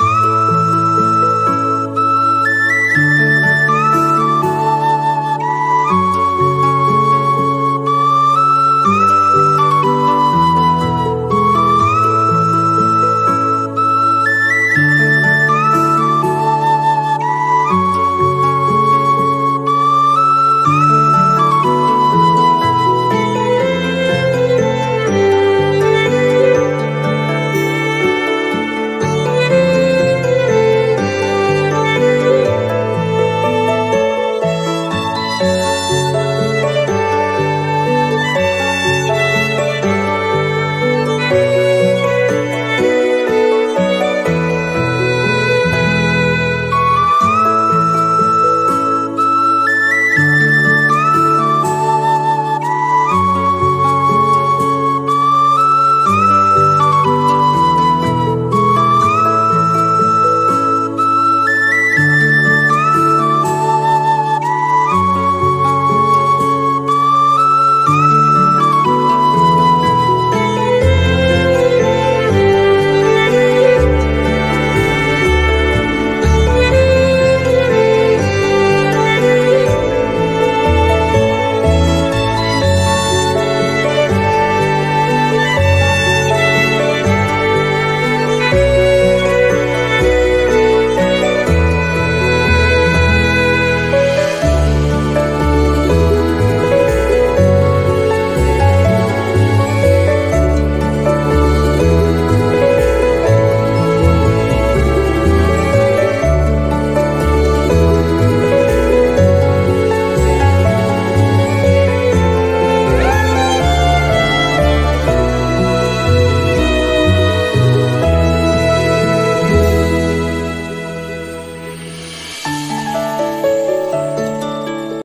Bye.